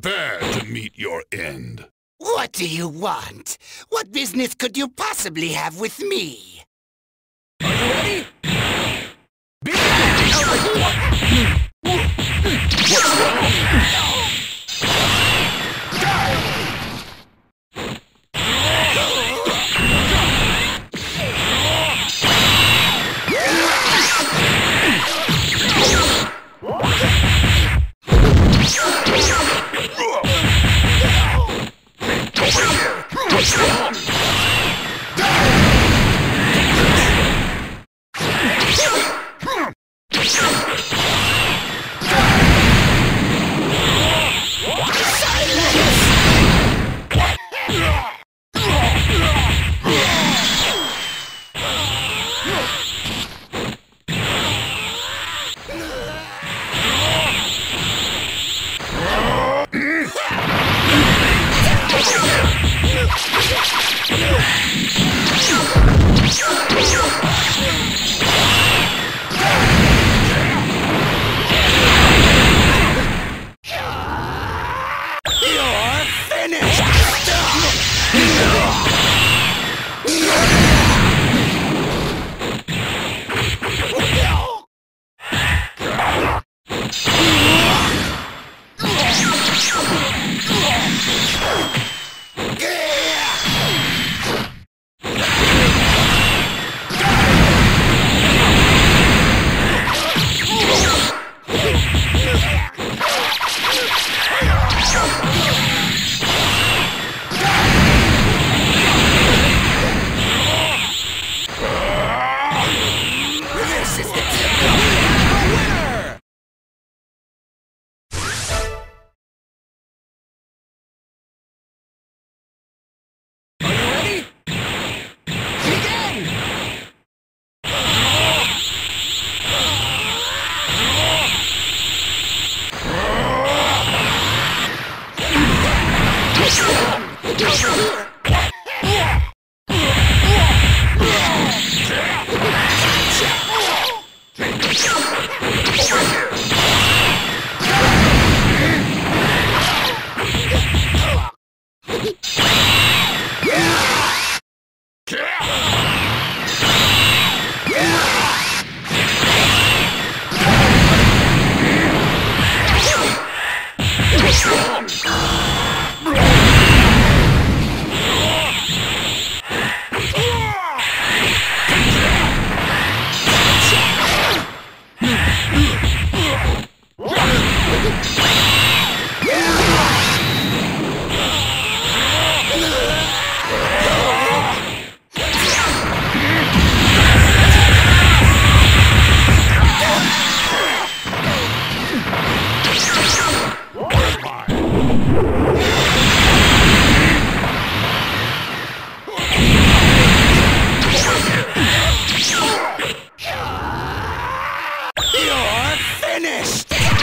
Prepare to meet your end. What do you want? What business could you possibly have with me? Yeah!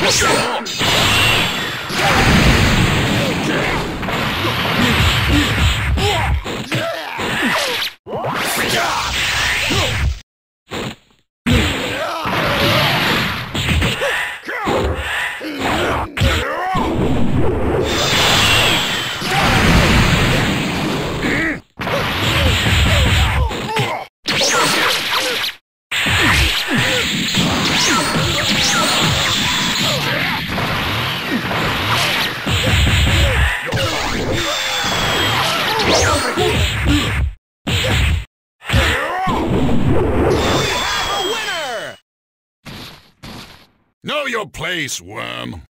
What's that? Know your place, worm.